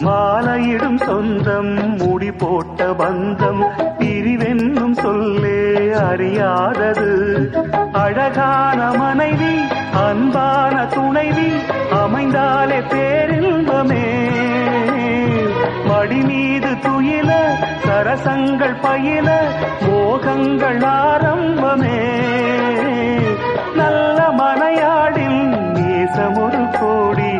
மாலையிடும் சொந்தம் முடி போட்ட பந்தம் பிரிவென்னும் சொல்லே அறியாதது. அழகான மனைவி அன்பான துணைவி அமைந்தாலே பேரின்பமே. மடி மீது துயில சரசங்கள் பயில மோகங்கள் ஆரம்பமே. நல்ல மனையாடின் நேசமொரு கோடி